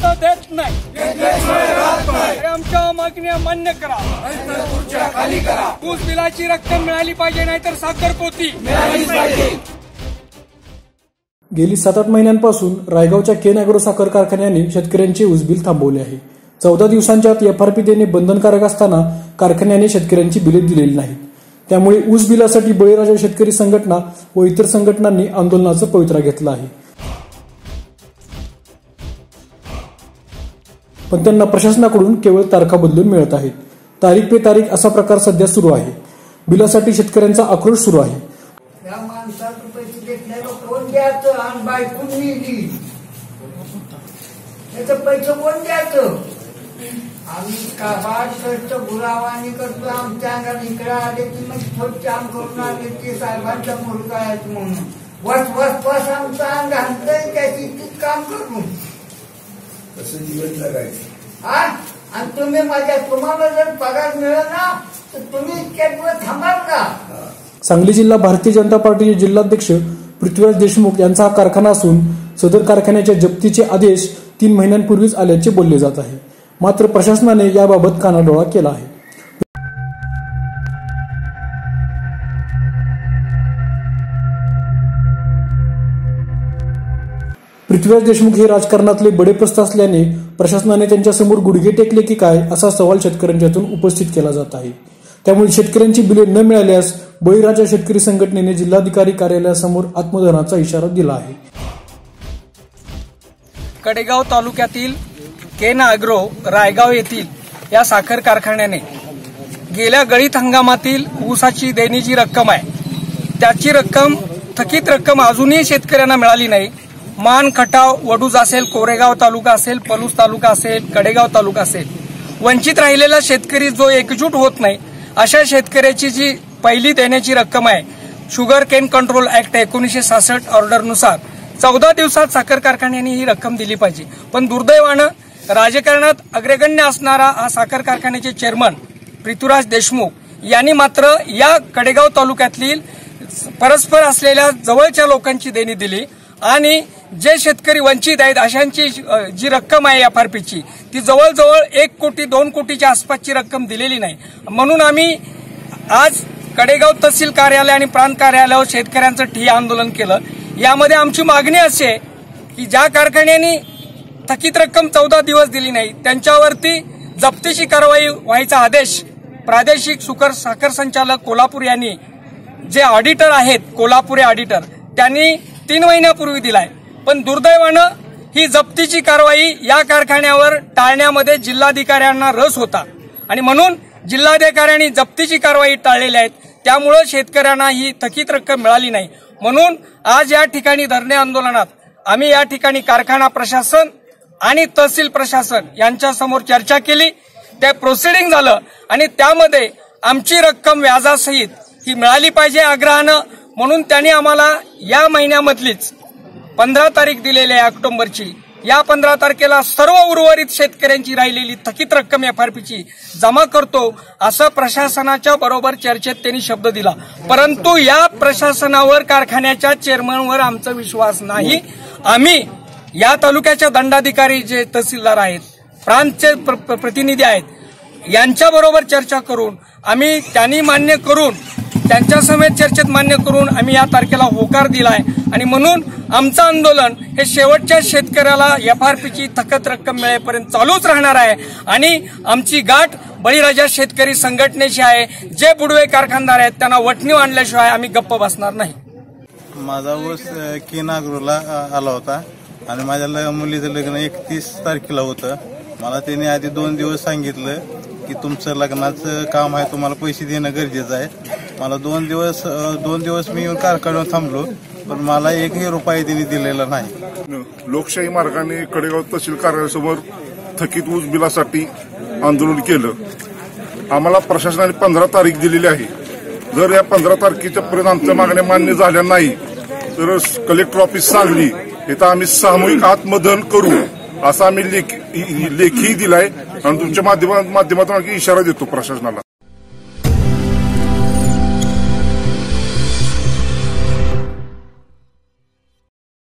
शांत देत नाही. आमच्या मागण्या मान्य करा. खाली करा ऊस बिलाची रक्कम मिळाली पाहिजे नाहीतर साखर पोती. गेली सात आठ महिन्यांपासून रायगावच्या केन अॅग्रो साखर कारखान्याने शेतकऱ्यांचे ऊसबिल थांबवले आहे. चौदा दिवसांच्या आत एफआरपी देणे बंधनकारक असताना कारखान्याने शेतकऱ्यांची बिले दिलेली नाहीत. त्यामुळे ऊस बिलासाठी बळीराजा शेतकरी संघटना व इतर संघटनांनी आंदोलनाचा पवित्रा घेतला आहे. पण त्यांना प्रशासनाकडून केवळ तारखा बदलून मिळत आहेत. तारीख पे तारीख असा प्रकार सध्या सुरू आहे. बिलासाठी शेतकऱ्यांचा आक्रोश सुरू आहे. या पैसे देत नाही कोण द्यायचं? आणि बायकून द्यायचं? आम्ही काबाड कष्ट गुरावानी करतो आमच्या अंगात इकडे आले की मग थोडं काम करून आले की साहेबांचा मुलगा आहेत म्हणून. वस वस वस आमचा अंग हलतंय त्याची तीच काम करून तसं जीवन जगायचं हा? आणि तुम्ही माझ्या तुम्हाला जर पगार मिळाला ना तर तुम्ही इतक्या दिवस थांबाल का सांगली जिल्हा भारतीय जनता पार्टीचे जिल्हाध्यक्ष पृथ्वीराज देशमुख यांचा हा कारखाना असून सदर कारखान्याच्या जप्तीचे आदेश तीन महिन्यांपूर्वीच आल्याचे बोलले जात आहे. मात्र प्रशासनाने याबाबत कानाडोळा केला आहे. पृथ्वीराज देशमुख हे राजकारणातले बडेप्रस्त असल्याने प्रशासनाने त्यांच्यासमोर गुडघे टेकले की काय असा सवाल शेतकऱ्यांच्यातून उपस्थित केला जात आहे. त्यामुळे शेतकऱ्यांची बिले न मिळाल्यास बळीराजा शेतकरी संघटनेने जिल्हाधिकारी कार्यालयासमोर आत्मदहनाचा इशारा दिला आहे. कडेगाव तालुक्यातील केन आग्रो रायगाव येथील या साखर कारखान्याने गेल्या गळीत हंगामातील ऊसाची देणीची रक्कम आहे त्याची रक्कम थकीत रक्कम अजूनही शेतकऱ्यांना मिळाली नाही. मान खटाव वडूज असेल कोरेगाव तालुका असेल पलूस तालुका असेल कडेगाव तालुका असेल. वंचित राहिलेला शेतकरी जो एकजूट होत नाही अशा शेतकऱ्याची जी पहिली देण्याची रक्कम आहे शुगर केन कंट्रोल ऍक्ट एकोणीसशे सहासष्ट ऑर्डरनुसार चौदा दिवसात साखर कारखान्याने ही रक्कम दिली पाहिजे. पण दुर्दैवानं राजकारणात अग्रगण्य असणारा हा साखर कारखान्याचे चेअरमन पृथ्वीराज देशमुख यांनी मात्र या कडेगाव तालुक्यातील परस्पर असलेल्या जवळच्या लोकांची देणी दिली आणि जे शेतकरी वंचित आहेत अशांची जी रक्कम आहे एफ आर पीची ती जवळजवळ एक कोटी दोन कोटीच्या आसपासची रक्कम दिलेली नाही. म्हणून आम्ही आज कडेगाव तहसील कार्यालय आणि प्रांत कार्यालयावर शेतकऱ्यांचं ठिय्या आंदोलन केलं. यामध्ये आमची मागणी अशी आहे की ज्या कारखान्यांनी थकीत रक्कम चौदा दिवस दिली नाही त्यांच्यावरती जप्तीची कारवाई व्हायचा आदेश प्रादेशिक सुकर साखर संचालक कोल्हापूर यांनी जे ऑडिटर आहेत कोल्हापुरे ऑडिटर त्यांनी तीन महिन्यापूर्वी दिलाय. पण दुर्दैवानं ही जप्तीची कारवाई या कारखान्यावर टाळण्यामध्ये जिल्हाधिकाऱ्यांना रस होता. आणि म्हणून जिल्हाधिकाऱ्यांनी जप्तीची कारवाई टाळलेली आहेत त्यामुळं शेतकऱ्यांना ही थकीत रक्कम मिळाली नाही. म्हणून आज या ठिकाणी धरणे आंदोलनात आम्ही या ठिकाणी कारखाना प्रशासन आणि तहसील प्रशासन यांच्यासमोर चर्चा केली. ते प्रोसिडिंग झालं आणि त्यामध्ये आमची रक्कम व्याजासहित ही मिळाली पाहिजे आग्रहानं. म्हणून त्यांनी आम्हाला या महिन्यामधलीच पंधरा तारीख दिलेली आहे ऑक्टोबरची या पंधरा तारखेला सर्व उर्वरित शेतकऱ्यांची राहिलेली थकीत रक्कम एफआरपीची जमा करतो असं प्रशासनाच्या बरोबर चर्चेत त्यांनी शब्द दिला. परंतु या प्रशासनावर कारखान्याच्या चेअरमनवर आमचा विश्वास नाही. आम्ही या तालुक्याच्या दंडाधिकारी जे तहसीलदार आहेत प्रांतचे प्र- प्र- प्रतिनिधी आहेत यांच्याबरोबर चर्चा करून आम्ही त्यांनी मान्य करून त्यांच्या समेत चर्चेत मान्य करून आम्ही या तारखेला होकार दिलाय. आणि म्हणून आमचं आंदोलन हे शेवटच्या शेतकऱ्याला एफ आर पीची थकत रक्कम मिळेपर्यंत चालूच राहणार आहे. आणि आमची गाठ बळीराजा शेतकरी संघटनेशी आहे. जे बुडवे कारखानदार आहेत त्यांना वटणीव आणल्याशिवाय आम्ही गप्प बसणार नाही. माझा ऊस किनागृहला आला होता. आणि माझ्या ल- मुलीचं लग्न एकतीस तारखेला होतं. मला त्याने आधी दोन दिवस सांगितलं की तुमचं लग्नाचं काम आहे तुम्हाला पैसे देणं गरजेचं आहे. मला दोन दिवस दोन दिवस मी येऊन कारखान्यावर थांबलो पण मला एकही रुपये त्यांनी दिलेला नाही. लोकशाही मार्गाने कडेगाव तहसील कार्यालयासमोर थकीत ऊस बिलासाठी आंदोलन केलं. आम्हाला प्रशासनाने पंधरा तारीख दिलेली आहे. जर या पंधरा तारखेच्या पर्यंत आमच्या मागण्या मान्य झाल्या नाही तर कलेक्टर ऑफिस सांगली इथं आम्ही सामूहिक आत्मदहन करू असा आम्ही लेखी दिलाय आणि तुमच्या माध्यमा- माध्यमातून आणखी इशारा देतो प्रशासनाला.